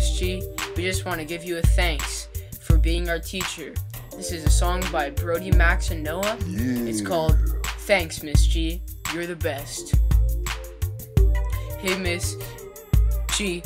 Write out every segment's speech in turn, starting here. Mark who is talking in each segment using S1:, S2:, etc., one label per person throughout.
S1: Miss G. We just want to give you a thanks for being our teacher. This is a song by Brodie, Max, and Noah. It's called Thanks, Miss G. You're the best. Hey, Miss G,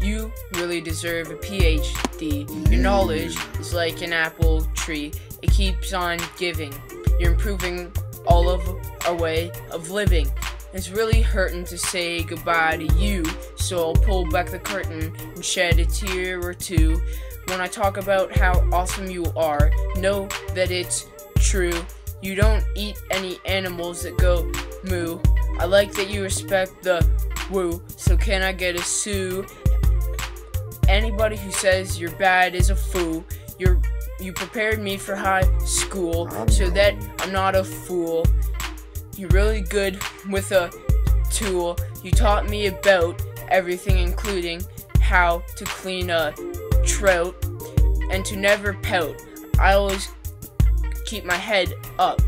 S1: you really deserve a PhD. Your knowledge is like an apple tree, it keeps on giving. You're improving all of our way of living. It's really hurting to say goodbye to you, so I'll pull back the curtain and shed a tear or two. When I talk about how awesome you are, know that it's true. You don't eat any animals that go moo. I like that you respect the woo, so can I get a sue? Anybody who says you're bad is a fool. You're you prepared me for high school so that I'm not a fool. You're really good with a tool. You taught me about everything, including how to clean a trout and to never pout. I always keep my head up.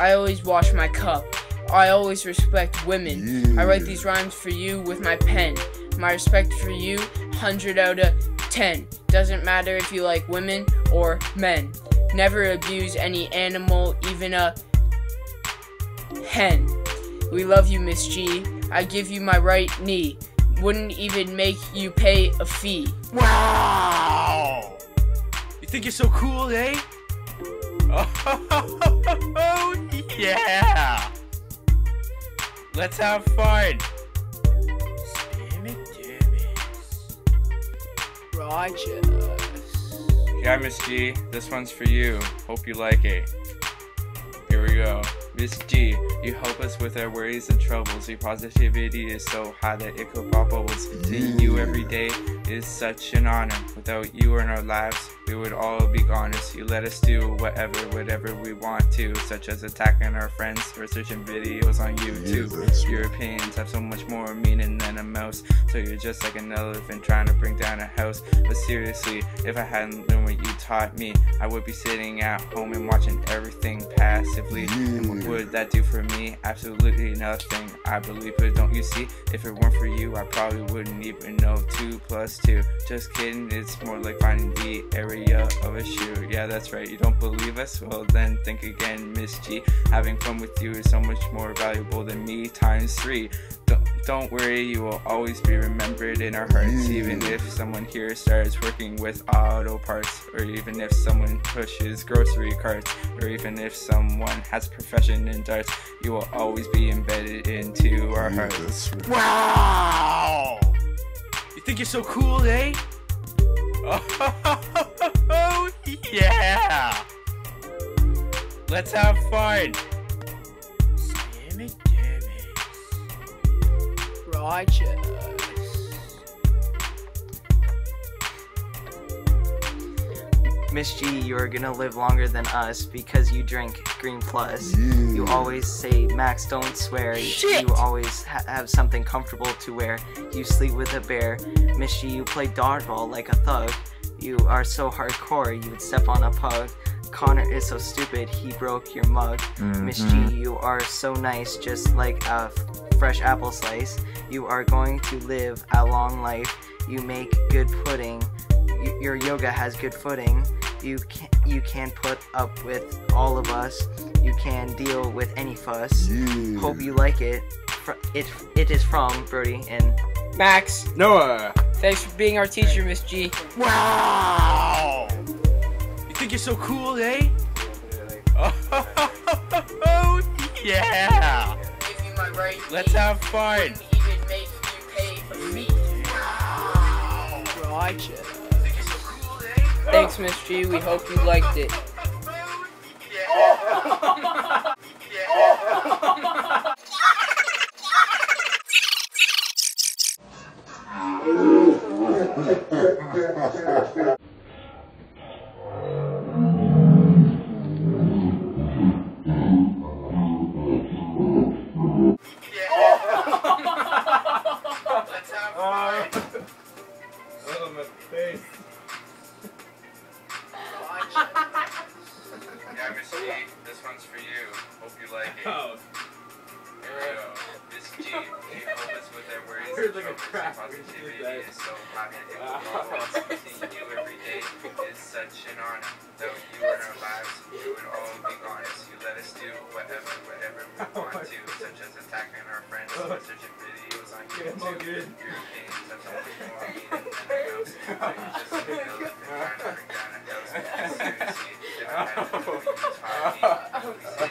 S1: I always wash my cup. I always respect women. I write these rhymes for you with my pen. My respect for you, 100 out of 10. Doesn't matter if you like women or men. Never abuse any animal, even a hen. We love you, Miss G. I give you my right knee. Wouldn't even make you pay a fee.
S2: Wow! You think you're so cool, eh? Oh, yeah! Let's have fun!
S1: Righteous.
S2: Yeah, Miss G, this one's for you. Hope you like it. Here we go. Miss G, you help us with our worries and troubles. Your positivity is so high that it could pop bubbles. Seeing you every day is such an honor. Without you in our lives, we would all be goners. You let us do whatever, whatever we want to, such as attacking our friends or searching videos on YouTube. Your opinions have so much more meaning than a mouse. So you're just like an elephant trying to bring down a house. But seriously, if I hadn't learned what you taught me, I would be sitting at home and watching everything passively. And what would that do for me? Absolutely nothing. I believe it, don't you see? If it weren't for you, I probably wouldn't even know 2 plus 2. Just kidding, it's more like finding the area of a shoe. Yeah, that's right, you don't believe us? Well, then think again, Miss G. Having fun with you is so much more valuable than me times 3. Don't, don't worry, you will always be remembered in our hearts, hmm. even if someone here starts working with auto parts, or even if someone pushes grocery carts, or even if someone has a profession in darts, you will always be embedded into our hmm, hearts. Wow! Think you're so cool, eh? Oh, yeah! Let's have fun!
S1: Righteous.
S3: Miss G, you are gonna live longer than us because you drink Green Plus. You always say, Max, don't swear.
S1: Shit.
S3: You always ha- have something comfortable to wear. You sleep with a bear. Miss G, you play dodgeball like a thug. You are so hardcore, you would step on a pug. Connor is so stupid, he broke your mug. Miss G, mm-hmm. you are so nice, just like a f- fresh apple slice. You are going to live a long life. You make good pudding. Y- your yoga has good footing. You can you can put up with all of us. You can deal with any fuss. Hope you like it. It it is from Brodie and
S1: Max,
S2: Noah!
S1: thanks for being our teacher, Miss G.
S2: Wow! You think you're so cool, eh? Oh, yeah!
S1: Give you my right
S2: Let's have fun!
S1: even make you Thanks, Miss G. We hope you liked it.
S2: Let's Oh. this one's for you. Hope you like it. Here we go. G, You help us with our worries and
S4: like a
S2: troubles.
S4: Crack
S2: positivity
S4: did that.
S2: is so hot and it will follow us. Seeing you every day is such an honor. Though you were in our lives, you would all be honest. You let us do whatever, whatever we
S4: Oh
S2: want to, such as attacking our friends,
S4: Oh.
S2: searching videos on
S4: Yeah, all good.
S2: Your pain, such a little I mean, and then I know. So you just feel like you're trying to bring down a house. Seriously, if I had to know you taught me, I